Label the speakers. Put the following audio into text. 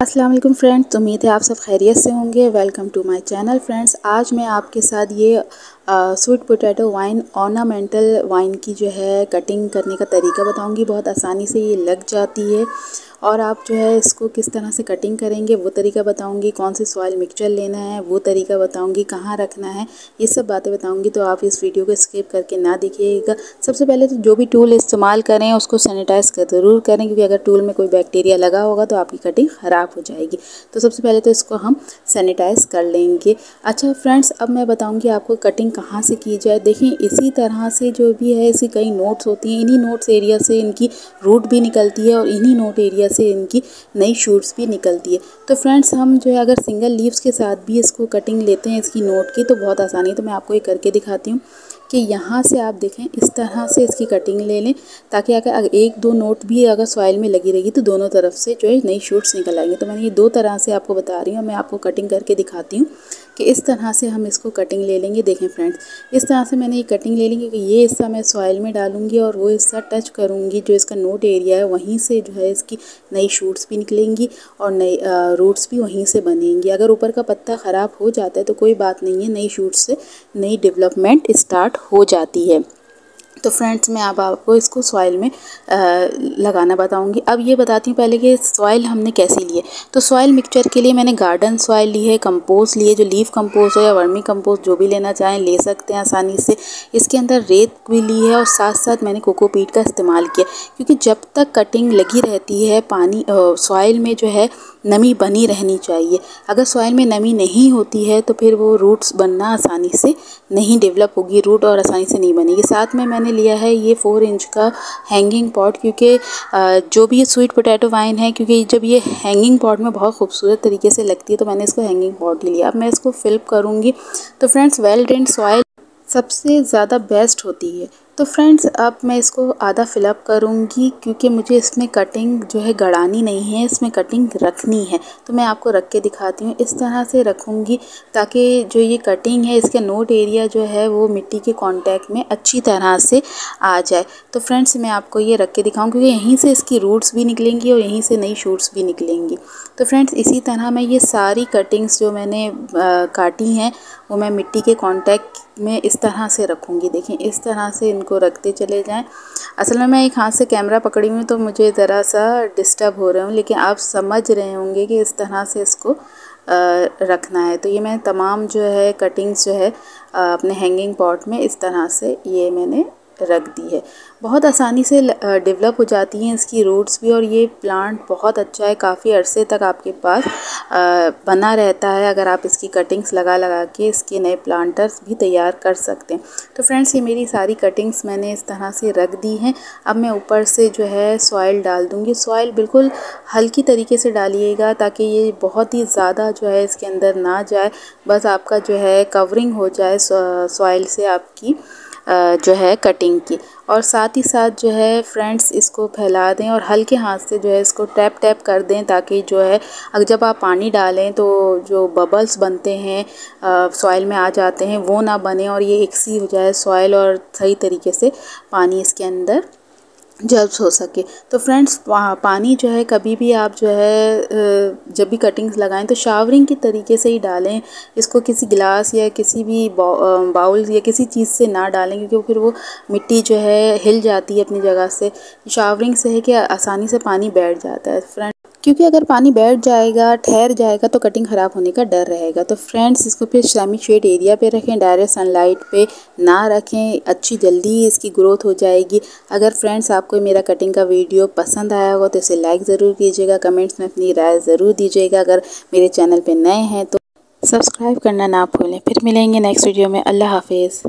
Speaker 1: वालेकुम फ्रेंड्स, उम्मीद है आप सब खैरियत से होंगे। Welcome to my channel friends आज मैं आपके साथ ये sweet potato vine ornamental vine की जो है कटिंग करने का तरीका बताऊँगी। बहुत आसानी से ये लग जाती है। और आप जो है इसको किस तरह से कटिंग करेंगे, वो तरीका बताऊँगी, कौन से सॉइल मिक्सचर लेना है, वो तरीका बताऊँगी, कहाँ रखना है, ये सब बातें बताऊँगी तो आप इस वीडियो को स्किप करके ना देखिएगा। सबसे पहले तो जो भी टूल इस्तेमाल करें, उसको सैनिटाइज़ कर, ज़रूर करें, क्योंकि अगर टूल में कोई बैक्टीरिया लगा होगा तो आपकी कटिंग ख़राब हो जाएगी। तो सबसे पहले तो इसको हम सैनिटाइज़ कर लेंगे। अच्छा फ्रेंड्स अब मैं बताऊँगी आपको कटिंग कहाँ से की जाए। देखें इसी तरह से जो भी है इसकी कई नोट्स होती हैं, इन्हीं नोट्स एरिया से इनकी रूट भी निकलती है और इन्हीं नोट एरिया वजह से इनकी नई शूट्स भी निकलती है। तो फ्रेंड्स हम जो है, अगर सिंगल लीव्स के साथ भी इसको कटिंग लेते हैं, इसकी नोट की तो बहुत आसानी है। तो मैं आपको ये करके दिखाती हूँ। कि यहाँ से आप देखें, इस तरह से इसकी कटिंग ले लें, ताकि अगर एक दो नोट भी अगर सॉइल में लगी रहेगी तो दोनों तरफ़ से जो है नई शूट्स निकल आएँगे। तो मैंने ये दो तरह से आपको बता रही हूँ, मैं आपको कटिंग करके दिखाती हूँ कि इस तरह से हम इसको कटिंग ले लेंगे। देखें फ्रेंड्स इस तरह से मैंने ये कटिंग ले लेंगे क्योंकि ये हिस्सा मैं सॉइल में डालूँगी और वो हिस्सा टच करूँगी, जो इसका नोट एरिया है, वहीं से जो है इसकी नई शूट्स भी निकलेंगी और नई रूट्स भी वहीं से बनेंगी। अगर ऊपर का पत्ता ख़राब हो जाता है तो कोई बात नहीं है, नई शूट्स से नई डेवलपमेंट स्टार्ट हो जाती है। तो फ्रेंड्स मैं अब आपको इसको सॉइल में आ, लगाना बताऊँगी। अब ये बताती हूँ पहले कि सॉइल हमने कैसी ली है। तो सॉइल मिक्सचर के लिए मैंने गार्डन सॉइल ली है कंपोस्ट लिए जो लीफ कंपोस्ट हो या वर्मी कंपोस्ट जो भी लेना चाहें ले सकते हैं आसानी से। इसके अंदर रेत भी ली है और साथ साथ मैंने कोकोपीट का इस्तेमाल किया क्योंकि जब तक कटिंग लगी रहती है पानी सॉइल में जो है नमी बनी रहनी चाहिए। अगर सॉइल में नमी नहीं होती है तो फिर वो रूट्स बनना आसानी से नहीं डेवलप होगी रूट और आसानी से नहीं बनेगी। साथ में मैंने लिया है ये फ़ोर इंच का हैंगिंग पॉट क्योंकि जो भी ये स्वीट पोटैटो वाइन है, क्योंकि जब ये हैंगिंग पॉट में बहुत खूबसूरत तरीके से लगती है तो मैंने इसको हैंगिंग पॉट ही लिया। अब मैं इसको फिल्प करूँगी। तो फ्रेंड्स वेल ड्रेंड सॉइल सबसे ज़्यादा बेस्ट होती है। तो फ्रेंड्स अब मैं इसको आधा फिलअप करूँगी क्योंकि मुझे इसमें कटिंग जो है गड़ानी नहीं है, इसमें कटिंग रखनी है। तो मैं आपको रख के दिखाती हूँ। इस तरह से रखूँगी ताकि जो ये कटिंग है, इसका नोट एरिया जो है, वो मिट्टी के कांटेक्ट में अच्छी तरह से आ जाए। तो फ्रेंड्स मैं आपको ये रख के दिखाऊँ क्योंकि यहीं से इसकी रूट्स भी निकलेंगी और यहीं से नई शूट्स भी निकलेंगी। तो फ्रेंड्स इसी तरह मैं ये सारी कटिंग्स जो मैंने काटी हैं, वो मैं मिट्टी के कॉन्टैक्ट में इस तरह से रखूँगी। देखें इस तरह से इनको रखते चले जाएँ। असल में मैं एक हाथ से कैमरा पकड़ी हुई तो मुझे ज़रा सा डिस्टर्ब हो रहा हूँ, लेकिन आप समझ रहे होंगे कि इस तरह से इसको रखना है। तो ये मैं तमाम जो है कटिंग्स जो है अपने हैंगिंग पॉट में इस तरह से ये मैंने रख दी है। बहुत आसानी से डेवलप हो जाती हैं इसकी रूट्स भी और ये प्लांट बहुत अच्छा है। काफ़ी अरसे तक आपके पास बना रहता है। अगर आप इसकी कटिंग्स लगा लगा के इसके नए प्लांटर्स भी तैयार कर सकते हैं। तो फ्रेंड्स ये मेरी सारी कटिंग्स मैंने इस तरह से रख दी हैं। अब मैं ऊपर से जो है सॉइल डाल दूँगी। सॉइल बिल्कुल हल्की तरीके से डालिएगा ताकि ये बहुत ही ज़्यादा जो है इसके अंदर ना जाए। बस आपका जो है कवरिंग हो जाए सॉइल से आपकी। जो है कटिंग की। और साथ ही साथ जो है फ्रेंड्स इसको फैला दें और हल्के हाथ से जो है इसको टैप टैप कर दें ताकि जो है अगर जब आप पानी डालें तो जो बबल्स बनते हैं सॉइल में आ जाते हैं, वो ना बने और ये एक सी हो जाए सॉइल और सही तरीके से पानी इसके अंदर जब हो सके। तो फ्रेंड्स पानी जो है, कभी भी आप जो है जब भी कटिंग्स लगाएँ तो शावरिंग के तरीके से ही डालें। इसको किसी गिलास या किसी भी बाउल या किसी चीज़ से ना डालें, क्योंकि फिर वो मिट्टी जो है, हिल जाती है अपनी जगह से। शावरिंग से है कि आसानी से पानी बैठ जाता है। फ्रेंड क्योंकि अगर पानी बैठ जाएगा, ठहर जाएगा तो कटिंग ख़राब होने का डर रहेगा। तो फ्रेंड्स इसको फिर सेमी शेड एरिया पे रखें डायरेक्ट सनलाइट पे ना रखें। अच्छी, जल्दी इसकी ग्रोथ हो जाएगी। अगर फ्रेंड्स आपको मेरा कटिंग का वीडियो पसंद आया होगा तो इसे लाइक ज़रूर कीजिएगा। कमेंट्स में अपनी राय ज़रूर दीजिएगा। अगर मेरे चैनल पर नए हैं तो सब्सक्राइब करना ना भूलें। फिर मिलेंगे नेक्स्ट वीडियो में। अल्लाह हाफिज़।